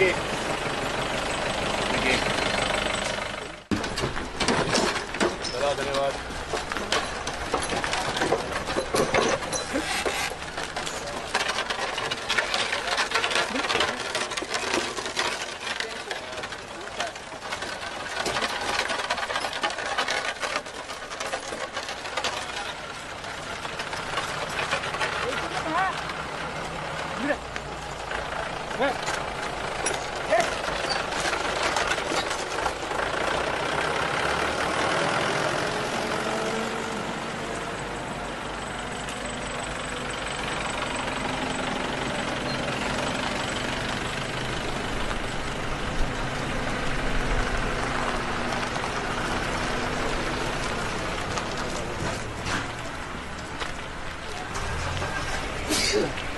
Ja. Yeah.